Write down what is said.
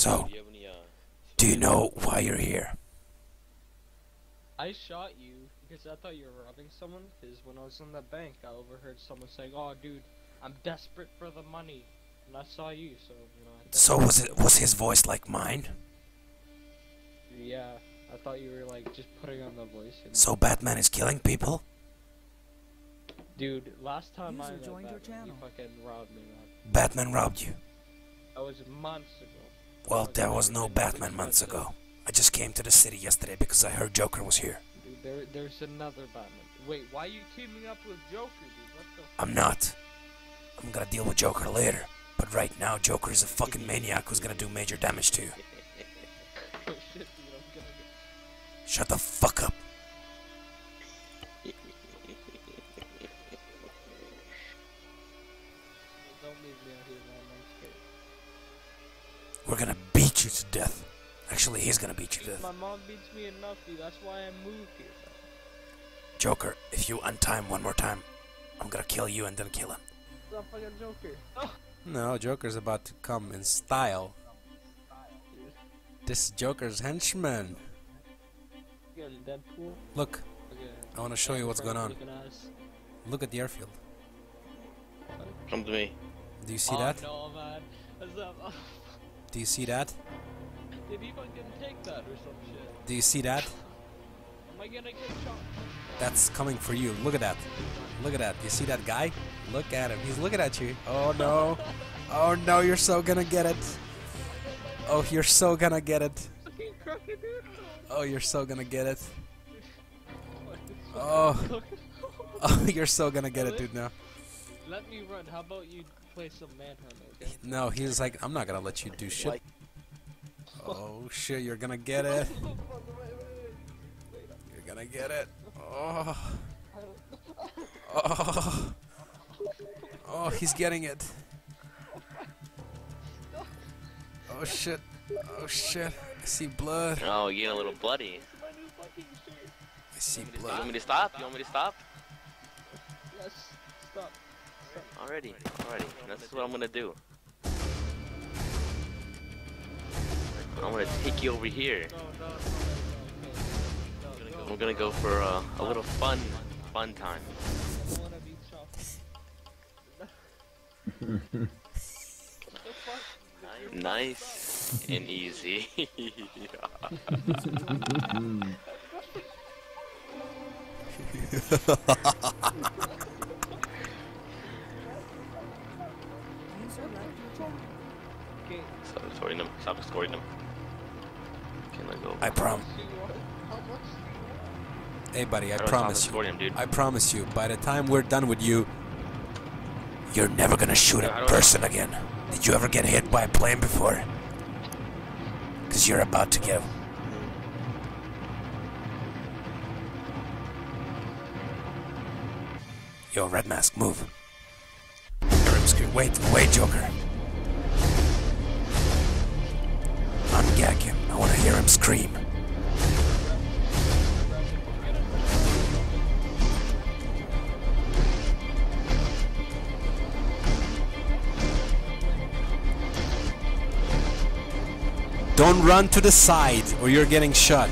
So, Do you have any, do you know why you're here? I shot you because I thought you were robbing someone. Because when I was in the bank, I overheard someone saying, "Oh, dude, I'm desperate for the money," and I saw you, so you know. I So was it was his voice like mine? Yeah, I thought you were like just putting on the voice. You know? So Batman is killing people? Dude, last time I met joined your Batman, you channel. fucking robbed me, man. Batman robbed you. That was months ago. Well, there was no Batman months ago. I just came to the city yesterday because I heard Joker was here. Dude, there, there's another Batman. Wait, why are you teaming up with Joker, dude? What the? I'm not. I'm gonna deal with Joker later. But right now, Joker is a fucking maniac who's gonna do major damage to you. shit, dude, I'm gonna get. Shut the fuck up. We're gonna beat you to death. Actually, he's gonna beat you to death. My mom beats me enough, dude. That's why I moved here. Joker, if you untie untime one more time, I'm gonna kill you and then kill him. The fucking Joker. Oh, No, Joker's about to come in style. This is Joker's henchman. you got Deadpool. Look, I want to show you what's going on. Look at the airfield. Come to me. Do you see oh, that? no, man. What's up? Do you see that? Did take that or some shit? Do you see that? Am I gonna get shot? That's coming for you. Look at that. Look at that. You see that guy? Look at him. He's looking at you. Oh no. Oh no, you're so gonna get it. Oh, you're so gonna get it. Oh, you're so gonna get it. Oh. Oh, you're so gonna get it, dude, now. Let me run. How about you play some manhunt, okay? No, he's like, I'm not gonna let you do shit. Oh shit, you're gonna get it. You're gonna get it. Oh. Oh. Oh, he's getting it. Oh shit. Oh shit. I see blood. Oh, you get a little bloody. My new fucking shirt. I see blood. You want blood. me to stop? You want me to stop? Yes. Stop. Already, already. That's what I'm gonna do. I'm gonna take you over here. No, no, no, no, no, no, no. We're gonna go for uh, a little fun, fun time. I don't wanna be chopped. what the fuck? Nice and easy. User left your channel. Okay. Stop escorting them. Stop escorting them. Can I go? I prom. See what? How much? Hey buddy, I don't promise you. dude. I promise you, by the time we're done with you, You're never gonna shoot Yeah, I a person again. Did you ever get hit by a plane before? Cause you're about to get. Yo, Red Mask, move. Wait, wait, Joker. Ungag him. I wanna hear him scream. don't run to the side or you're getting shot.